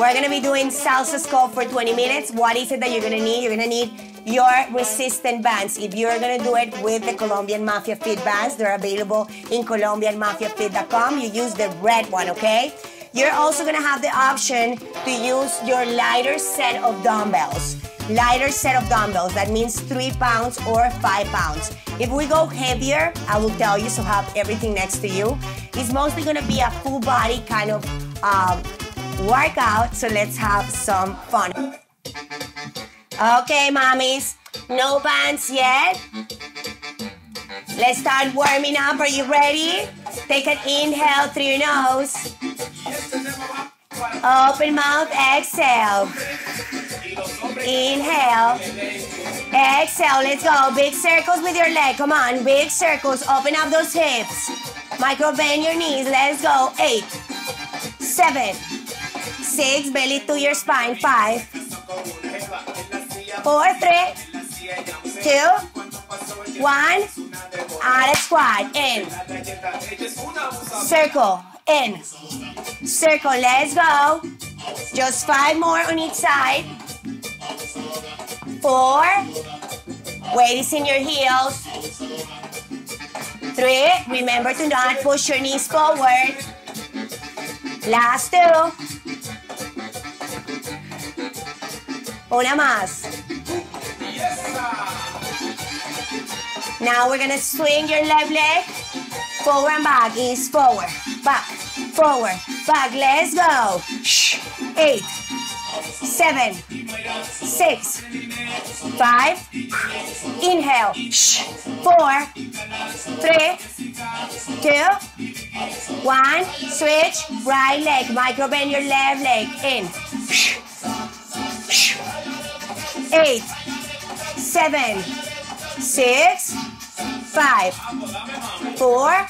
We're gonna be doing salsa sculpt for 20 minutes. What is it that you're gonna need? You're gonna need your resistant bands. If you're gonna do it with the Colombian Mafia Fit bands, they're available in colombianmafiafit.com. You use the red one, okay? You're also gonna have the option to use your lighter set of dumbbells. Lighter set of dumbbells, that means three pounds or five pounds. If we go heavier, I will tell you, so have everything next to you. It's mostly gonna be a full body kind of um, workout, so let's have some fun. Okay, mommies, no pants yet. Let's start warming up. Are you ready? Take an inhale through your nose. Open mouth, exhale. Inhale. Exhale, let's go. Big circles with your leg. Come on, big circles. Open up those hips. Micro bend your knees. Let's go. Eight, seven, six. Belly to your spine. Five, four, three, two, one. Out squat. In. Circle. In. Circle. Let's go. Just five more on each side. Four. Weight is in your heels. Three. Remember to not push your knees forward. Last two. Una más. Now we're gonna swing your left leg. Forward and back is forward, back, forward, back. Let's go. Eight, seven, six, five. Inhale. Four, three, two, one. Switch. Right leg. Micro bend your left leg. In. Eight, seven, six, five, four,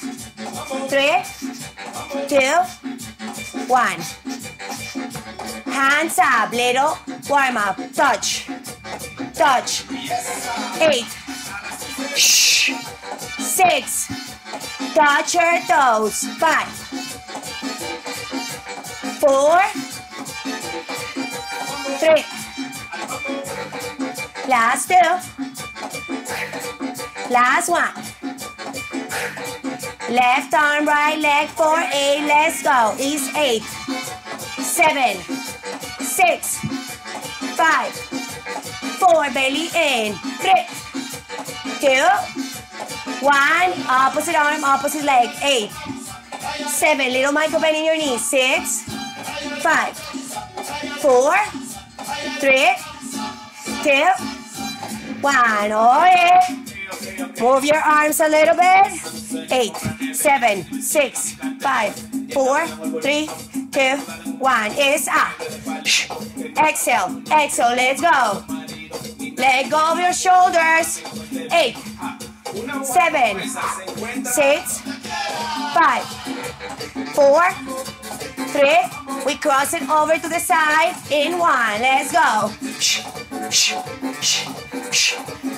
three, two, one. Hands up, little warm up. Touch, touch. Eight, shh, six, touch your toes. Five, four, three. Last two. Last one. Left arm, right leg for eight. Let's go. Is eight, seven, six, five, four. Belly in. Three, two, one. Opposite arm, opposite leg. Eight, seven. Little micro bend in your knees. Six, five, four, three, two, one. Oh yeah. Move your arms a little bit. Eight, seven, six, five, four, three, two, one. Is up. Exhale, exhale. Let's go. Let go of your shoulders. Eight, seven, six, five, four, three. We cross it over to the side in one. Let's go.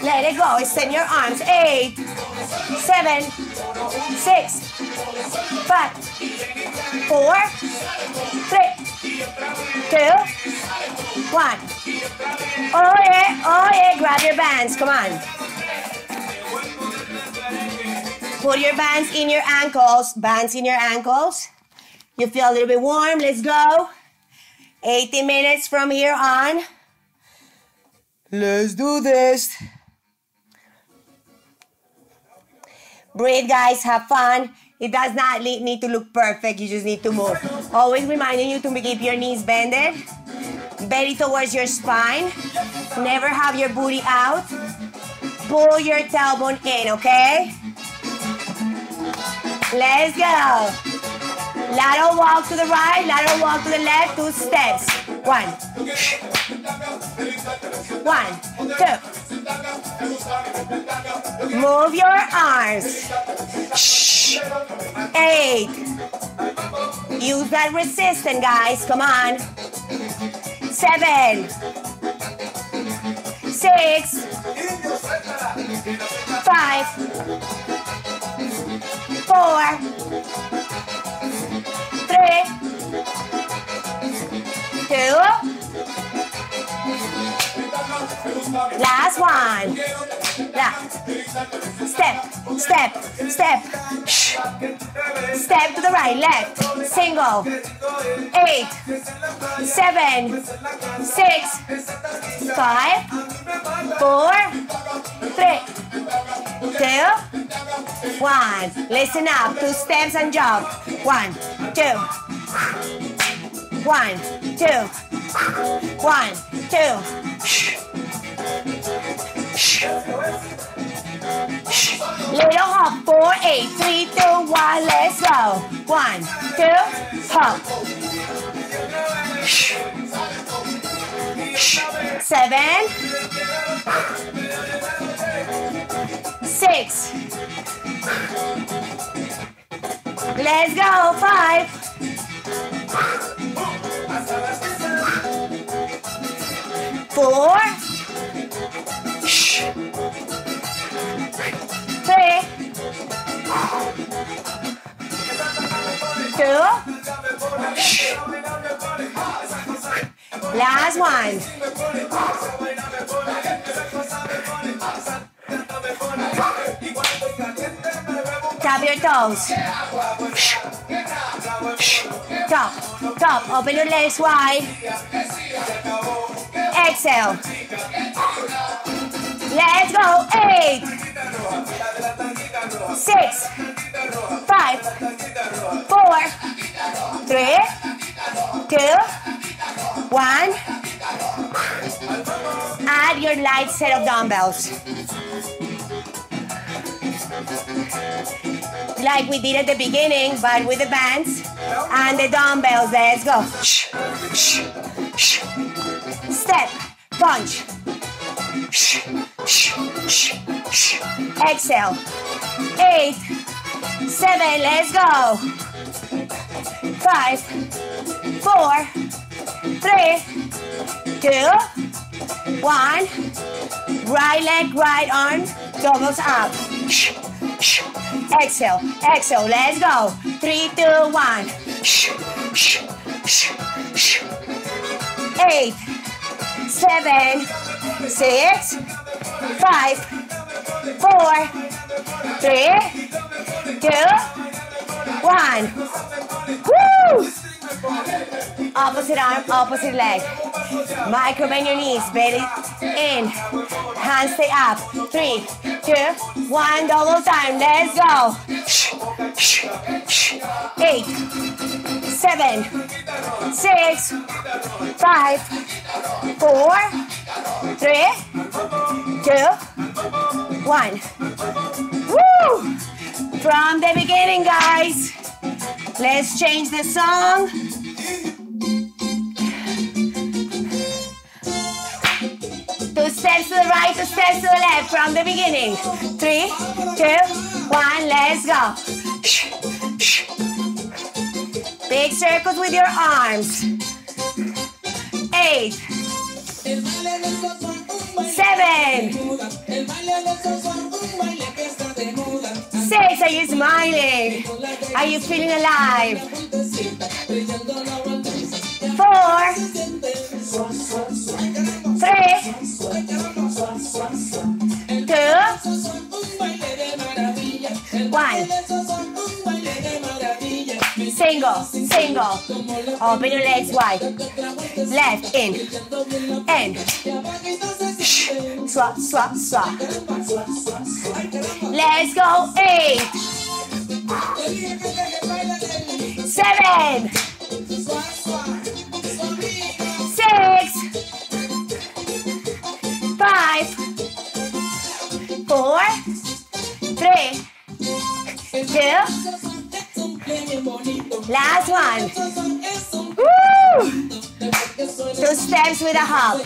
Let it go. Extend your arms. Eight, seven, six, five, four, three, two, one. Oh yeah, oh yeah. Grab your bands. Come on. Put your bands in your ankles. Bands in your ankles. You feel a little bit warm. Let's go. 80 minutes from here on. Let's do this. Breathe, guys. Have fun. It does not need to look perfect. You just need to move. Always reminding you to keep your knees bended. Belly towards your spine. Never have your booty out. Pull your tailbone in, okay? Let's go. Lateral walk to the right, lateral walk to the left, two steps. One. One, two. Move your arms. Shh. Eight. Use that resistance, guys. Come on. Seven. Six. Five. Four. Three. Two. Last one. Left. Step, step, step. Shh. Step to the right, left. Single. Eight, seven, six, five, four, three, two, one. Listen up. Two steps and jump. One, two. One, two. One, two. Shh. Shh. Shh. Little hop, four, eight, three, two, one, let's go. One, two, hop. Shh. Shh. Seven, six. Let's go, five. Four. Three. Two. Last one. Tap your toes. Drop, drop. Open your legs wide. Exhale. Let's go. Eight, six, five, four, three, two, one. Add your light set of dumbbells. Like we did at the beginning, but with the bands and the dumbbells. Let's go. Step, punch. Exhale. Eight, seven, let's go. Five, four, three, two, one. Right leg, right arm, doubles up. Exhale, exhale, let's go. Three, two, one. Eight, seven, six, five, four, three, two, one. Woo! Opposite arm, opposite leg. Micro bend your knees, belly in. Hands stay up. Three, two, one. Double time. Let's go. Eight, seven, six, five, four, three, two, one. Woo! From the beginning, guys. Let's change the song. Two steps to the right, two steps to the left from the beginning. Three, two, one, let's go. Big circles with your arms. Eight, seven, six. Are you smiling? Are you feeling alive? Four, three, two, one. Single, single. Oh, Open your legs wide. Left in. And. Swap, swap, swap. Let's go. Eight. Seven. Six. Five. Four. Three. Two. Last one. Woo! Two steps with a hop.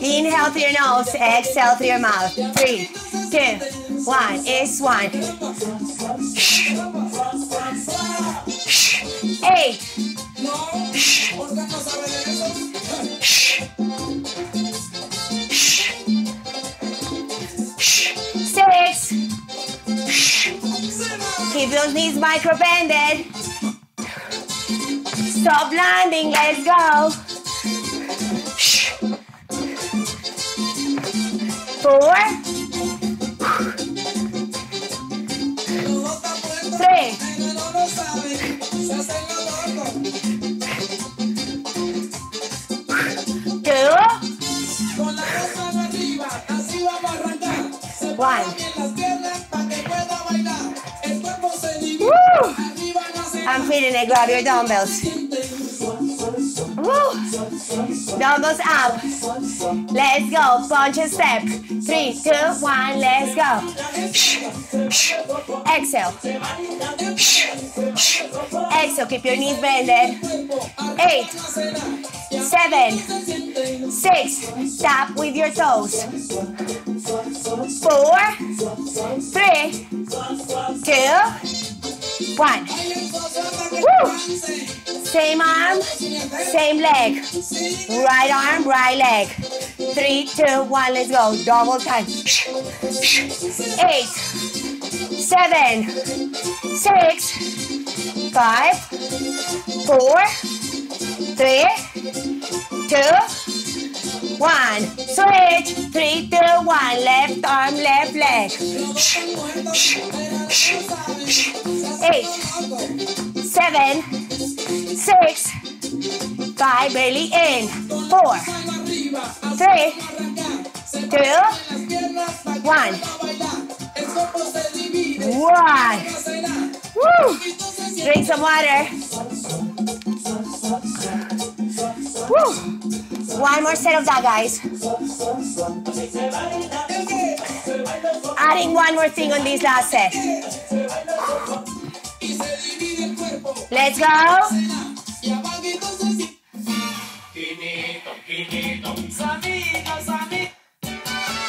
Inhale through your nose, exhale through your mouth. Three, two, one. It's one. Eight. love needs micro. Stop landing, let's go. Shh. Four. Feeling it. Grab your dumbbells. Woo! Dumbbells up. Let's go. Punch and step. Three, two, one. Let's go. Exhale. Exhale. Keep your knees bended. Eight, seven, six. Tap with your toes. Four, three, two, one. Woo! Same arm, same leg. Right arm, right leg. Three, two, one, let's go. Double time. Eight, seven, six, five, four, three, two, one. Switch. Three, two, one. Left arm, left leg. Eight, seven, six, five, belly in. Four, three, two, one. One. Woo! Drink some water. Woo! One more set of that, guys. Adding one more thing on this last set. Let's go.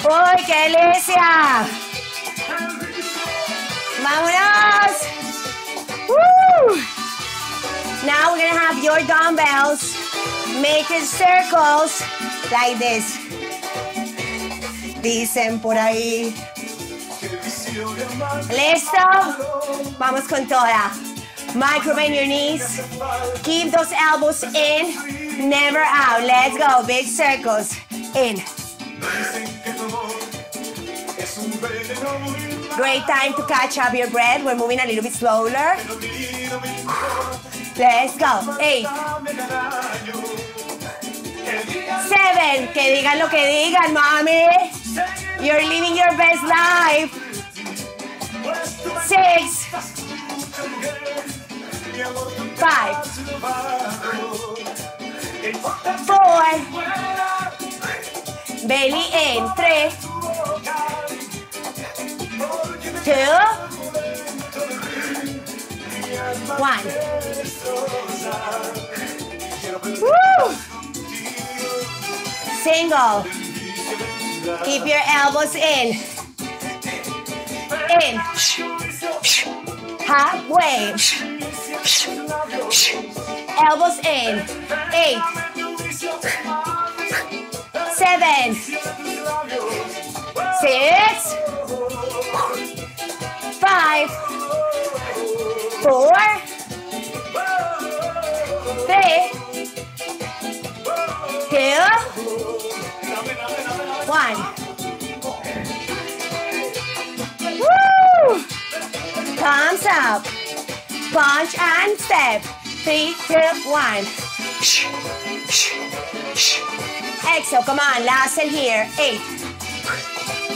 ¡Uy, qué delicia! ¡Vámonos! Woo! Now we're gonna have your dumbbells making circles like this. Dicen por ahí. ¿Listo? Vamos con toda. Bend your knees. Keep those elbows in, never out. Let's go. Big circles. In. Great time to catch up your breath. We're moving a little bit slower. Let's go. Eight. Seven. Que digan lo que digan, mami. You're living your best life. Six. Five. Four. Belly in. Three. Two. One. Woo! Single. Keep your elbows in. In. Halfway. Elbows in. Eight. Seven. Six. Five. Four. Three. Two. Thumbs up. Punch and step. Three, two, one. Exhale, come on, last set here. Eight,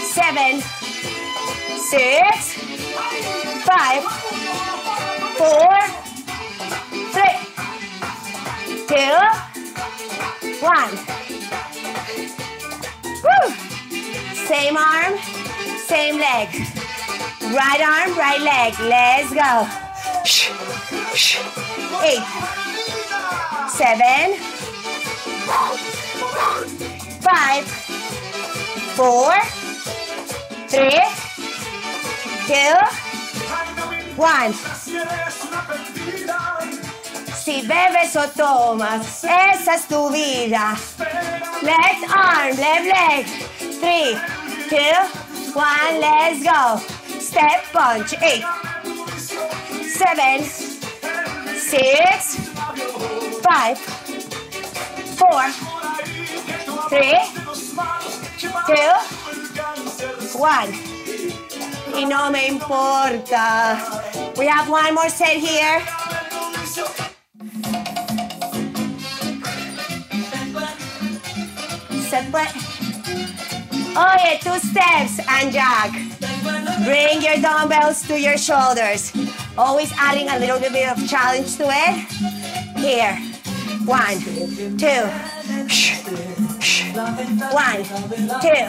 seven, six, five, four, three, two, one. Woo! Same arm, same leg. Right arm, right leg. Let's go. Eight, seven, five, four, three, two, one. Si bebes o tomas, esa es tu vida. Left arm, left leg. Three, two, one, let's go. Step punch. Eight, seven, six, five, four, three, two, One. Y no me importa. We have one more set here. Oh yeah, two steps and jack. Bring your dumbbells to your shoulders. Always adding a little bit of challenge to it. Here. One, two. One, two.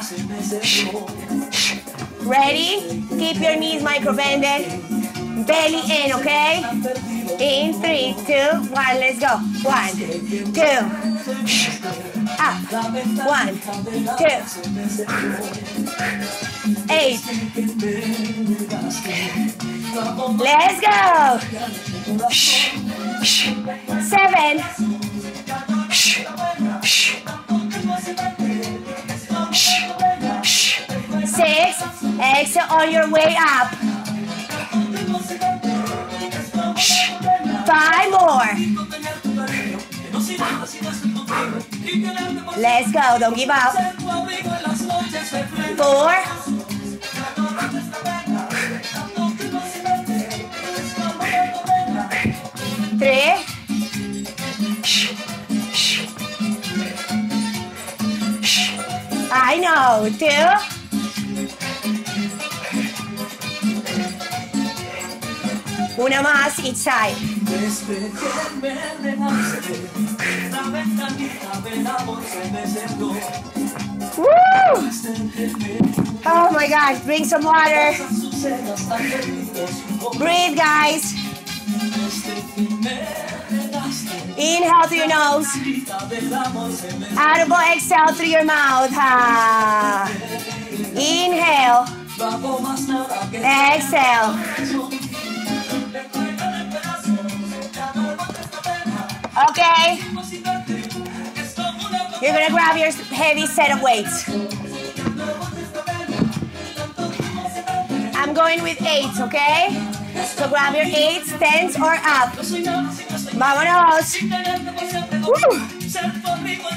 Ready? Keep your knees micro bended. Belly in, okay? In three, two, one. Let's go. One, two. Up. One, two. Eight. Let's go. Seven. Six. Exhale on your way up. Five more. Let's go. Don't give up. Four. Three. I know. Two. Una más each side. Woo! Oh my gosh, bring some water. Breathe, guys. Inhale through your nose. Audible exhale through your mouth. Ah. Inhale. Exhale. Okay. You're gonna grab your heavy set of weights. I'm going with eights, okay? So grab your eights, tens, or up. Vámonos. Woo.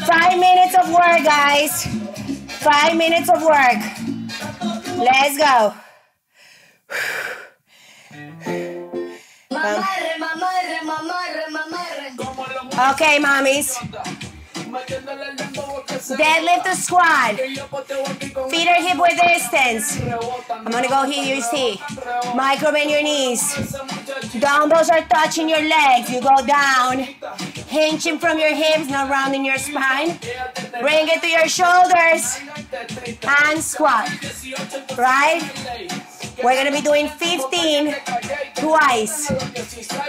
Five minutes of work, guys. Five minutes of work. Let's go. Okay, mommies. Deadlift the squat. Feet are hip width distance. I'm gonna go here, you see. Micro bend your knees. Dumbbells are touching your legs. You go down. Hinging from your hips, not rounding your spine. Bring it to your shoulders. And squat. Right? We're gonna be doing 15 twice.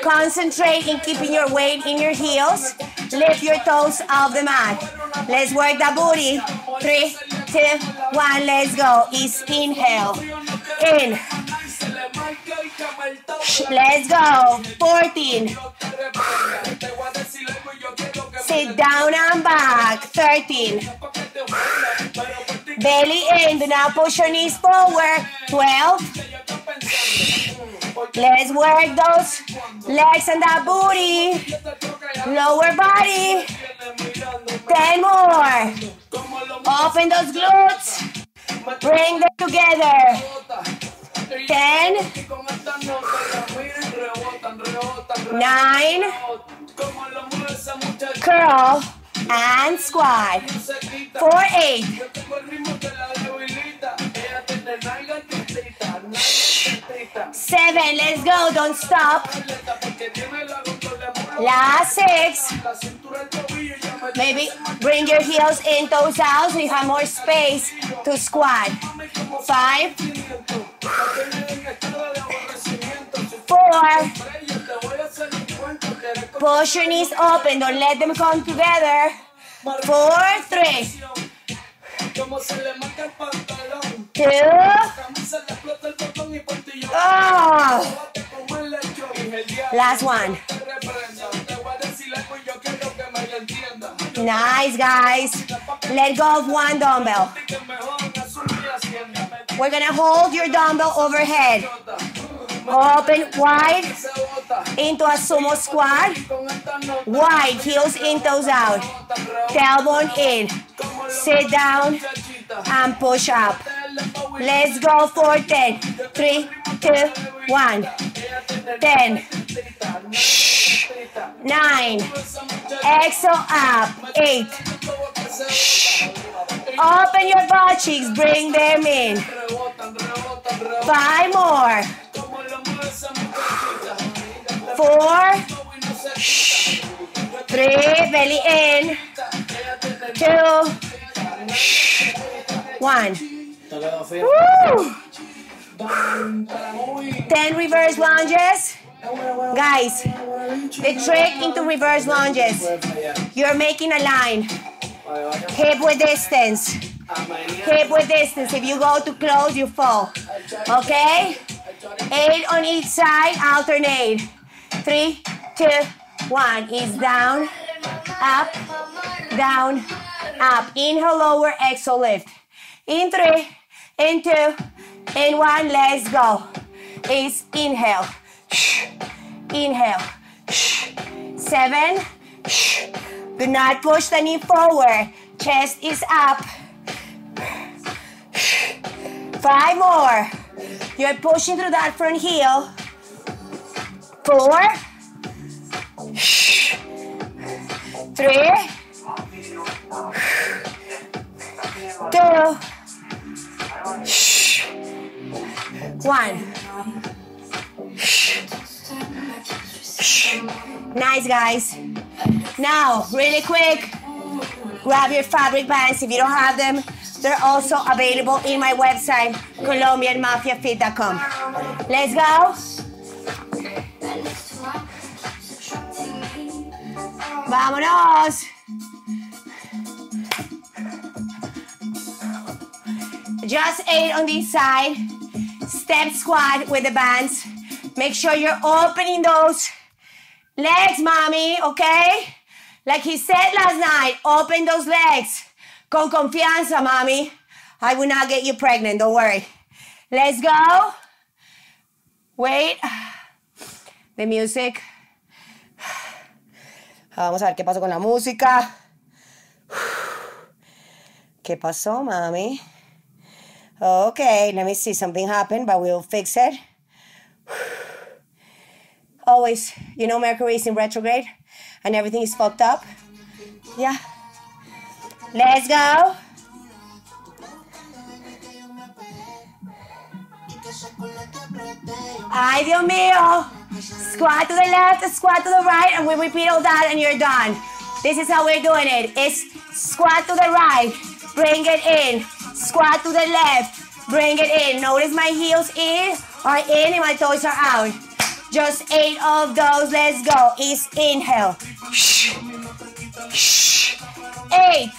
Concentrate in keeping your weight in your heels. Lift your toes off the mat. Let's work the booty. Three, two, one, let's go. Is inhale. In. Let's go. 14. Sit down and back. 13. Belly in. Not push your knees forward. 12. Let's work those legs and that booty. Lower body. 10 more. Open those glutes. Bring them together. 10. 9. Curl and squat. 4, 8. Seven, let's go, don't stop. Last six. Maybe bring your heels in, toes out so you have more space to squat. Five, four, push your knees open, don't let them come together. Four, three, two, oh. Last one. Nice, guys. Let go of one dumbbell. We're gonna hold your dumbbell overhead. Open wide into a sumo squat. Wide, heels in, toes out. Tailbone in. Sit down and push up. Let's go for 10. 3, 2, 1. 10. 9. Exhale up. 8. Shh. Open your butt cheeks. Bring them in. Five more. Four. Three. Belly in. Two. One. Woo! 10 reverse lunges. Guys, the trick into reverse lunges, you're making a line. Hip width distance. Hip width distance. If you go too close, you fall. Okay? Eight on each side, alternate. Three, two, one. Is down, up, down, up. Inhale, lower, exhale, lift. In three, in two, in one, let's go. Is inhale, inhale, seven, do not push the knee forward, chest is up. Five more. You're pushing through that front heel. Four, three, two, one. Nice, guys. Now, really quick, grab your fabric bands if you don't have them. They're also available in my website, colombianmafiafit.com. Let's go. Vámonos. Just eight on this side. Step squat with the bands. Make sure you're opening those legs, mommy, okay? Like he said last night, open those legs. Con confianza, mommy. I will not get you pregnant, don't worry. Let's go. Wait. The music. Ah, vamos a ver qué pasó con la música. ¿Qué pasó, mami? Okay, let me see. Something happened, but we'll fix it. Always, you know, Mercury is in retrograde and everything is fucked up. Yeah. Let's go. Ay, Dios mío. Squat to the left, squat to the right, and we repeat all that and you're done. This is how we're doing it. It's squat to the right, bring it in. Squat to the left, bring it in. Notice my heels in are in and my toes are out. Just eight of those. Let's go. Is inhale. Eight.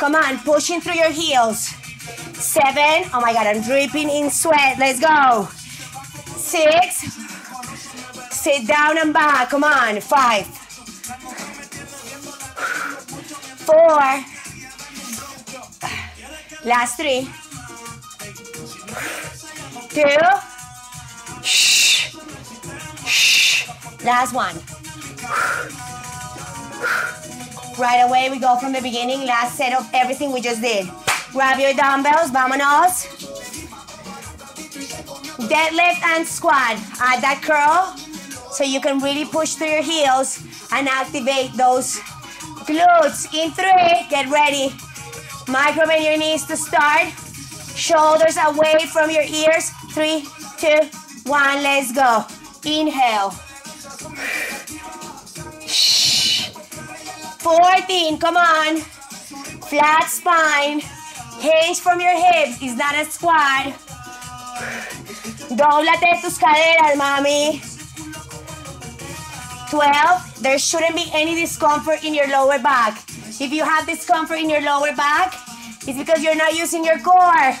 Come on, pushing through your heels. Seven. Oh my God, I'm dripping in sweat. Let's go. Six. Sit down and back. Come on. Five. Four. Last three. Two. Shh. Shh. Last one. Right away, we go from the beginning. Last set of everything we just did. Grab your dumbbells. Vámonos. Deadlift and squat. Add that curl so you can really push through your heels and activate those glutes. In three, get ready. Micro bend your knees to start. Shoulders away from your ears. Three, two, one, let's go. Inhale. 14, come on. Flat spine. Hinge from your hips. Is that a squat? Dóblate tus caderas, mami. 12, there shouldn't be any discomfort in your lower back. If you have discomfort in your lower back, it's because you're not using your core.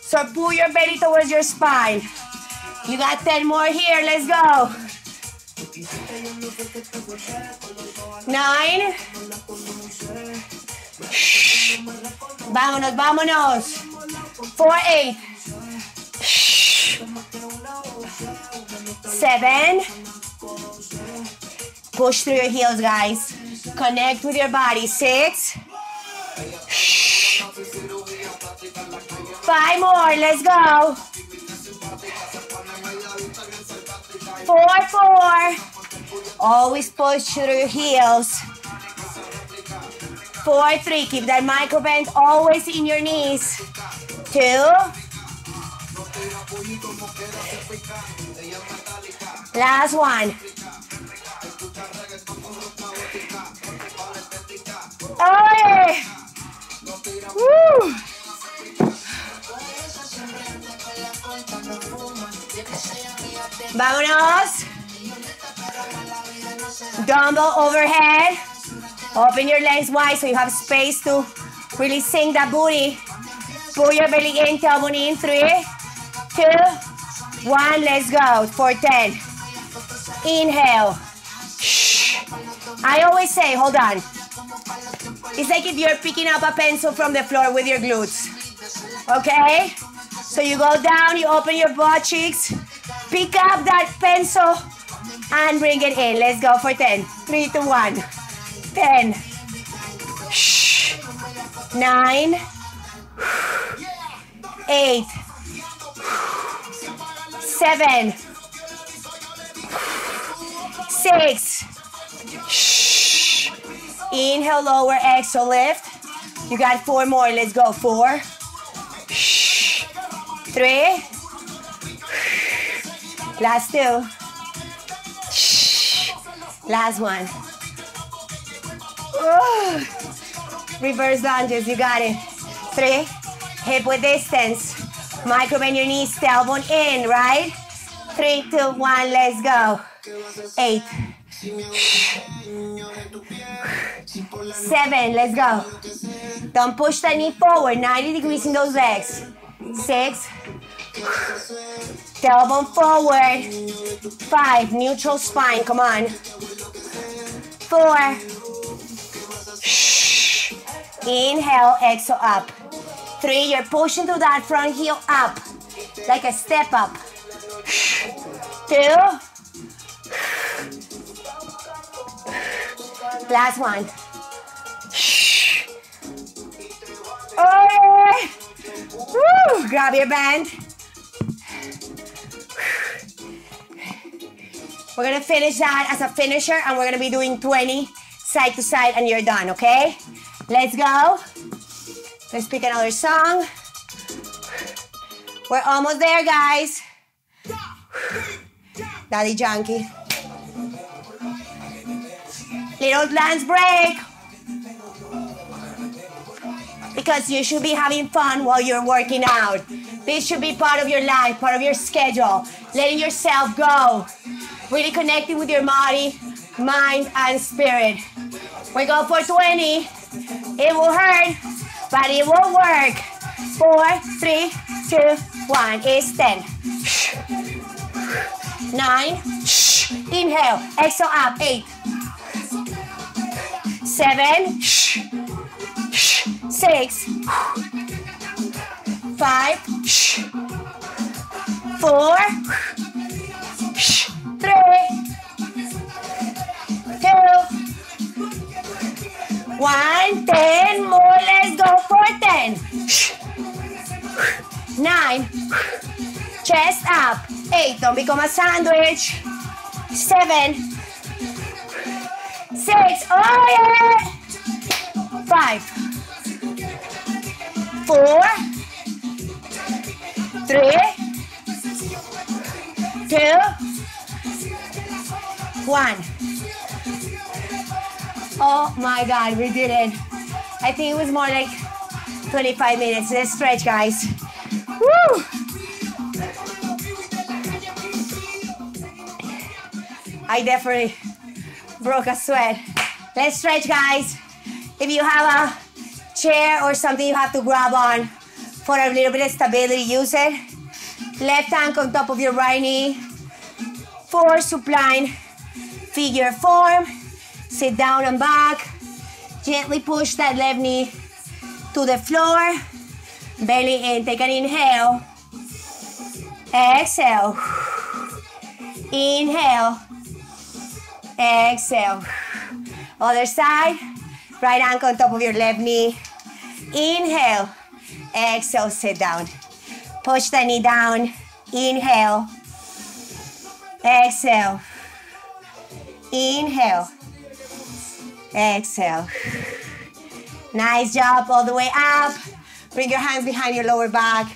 So pull your belly towards your spine. You got 10 more here, let's go. Nine. Shh. Vámonos, vámonos. Four, eight. Shh. Seven. Push through your heels, guys. Connect with your body. Six. Five more, let's go. Four, four. Always push through your heels. Four, three. Keep that micro bend always in your knees. Two. Last one. Woo. Vámonos. Dumbbell overhead. Open your legs wide so you have space to really sink that booty. Pull your belly in, tailbone in. Three, two, one. Let's go for 10. Inhale. I always say, hold on. It's like if you're picking up a pencil from the floor with your glutes. Okay? So you go down, you open your butt cheeks, pick up that pencil, and bring it in. Let's go for 10. 3 to 1. 10. Shh. 9. 8. 7. 6. Inhale, lower, exhale, lift. You got four more. Let's go. Four. Three. Last two. Last one. Reverse lunges. You got it. Three. Hip width distance. Micro bend your knees. Tailbone in, right? Three, two, one. Let's go. Eight. Seven, let's go. Don't push the knee forward, 90 degrees in those legs. Six. Tailbone forward. Five, neutral spine, come on. Four. Inhale, exhale up. Three, you're pushing through that front heel up, like a step up. Two. Last one. Oh yeah! Woo! Grab your band. We're gonna finish that as a finisher and we're gonna be doing 20 side to side and you're done, okay? Let's go. Let's pick another song. We're almost there, guys. Daddy Yankee. Little dance break. Because you should be having fun while you're working out. This should be part of your life, part of your schedule. Letting yourself go. Really connecting with your body, mind, and spirit. We go for 20. It will hurt, but it will work. Four, three, two, one. It's 10. Nine. Inhale. Exhale up. Eight seven, six, five, four, three, two, one. Ten more. Let's go for ten. Nine. Chest up. Eight. Don't become a sandwich. Seven six, oh yeah! Five, four, three, two, one. Oh my God, we did it. I think it was more like 25 minutes. Let's stretch, guys. Woo! I definitely broke a sweat. Let's stretch, guys. If you have a chair or something you have to grab on for a little bit of stability, use it. Left hand on top of your right knee. For supine figure four. Sit down and back. Gently push that left knee to the floor. Belly in. Take an inhale. Exhale. Inhale. Exhale. Other side. Right ankle on top of your left knee. Inhale. Exhale, sit down. Push the knee down. Inhale. Exhale. Inhale. Exhale. Nice job all the way up. Bring your hands behind your lower back.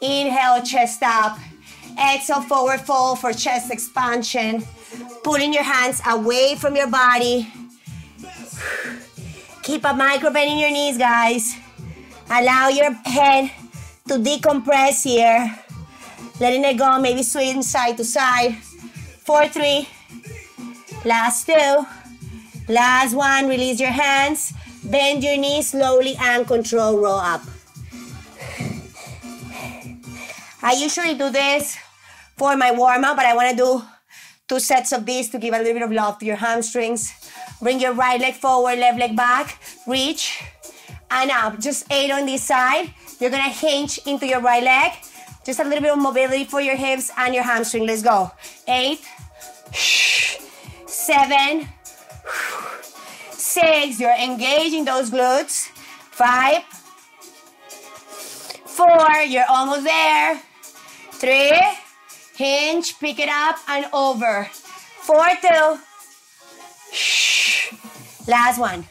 Inhale, chest up. Exhale, forward fold for chest expansion. Putting your hands away from your body. Keep a micro bend in your knees, guys. Allow your head to decompress here. Letting it go, maybe swing side to side. Four, three. Last two. Last one, release your hands. Bend your knees slowly and control roll up. I usually do this for my warm up, but I want to do two sets of these to give a little bit of love to your hamstrings. Bring your right leg forward, left leg back, reach, and up. Just eight on this side. You're gonna hinge into your right leg. Just a little bit of mobility for your hips and your hamstring. Let's go. Eight, seven, six. You're engaging those glutes. Five, four. You're almost there. Three, hinge, pick it up and over. Four, two. Last one.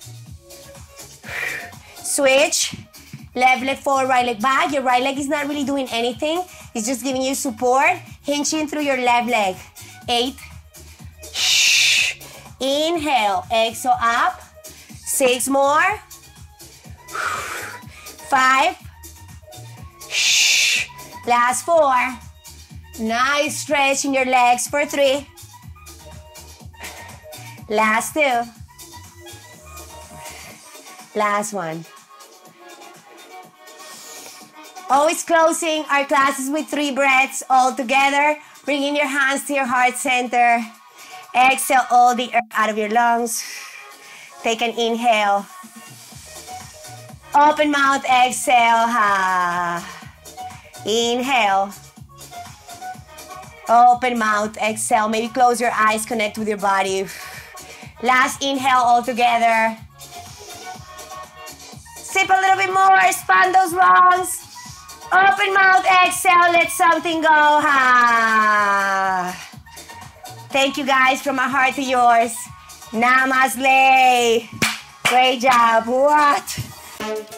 Switch. Left leg forward, right leg back. Your right leg is not really doing anything. It's just giving you support. Hinging through your left leg. Eight. Inhale. Exhale up. Six more. Five. Last four. Nice stretch in your legs for three. Last two. Last one. Always closing our classes with three breaths all together. Bringing your hands to your heart center. Exhale all the air out of your lungs. Take an inhale. Open mouth, exhale. Ha. Inhale. Open mouth, exhale. Maybe close your eyes, connect with your body. Last inhale all together. Sip a little bit more, expand those lungs. Open mouth, exhale, let something go. Ha. Thank you guys from my heart to yours. Namaste. Great job. What?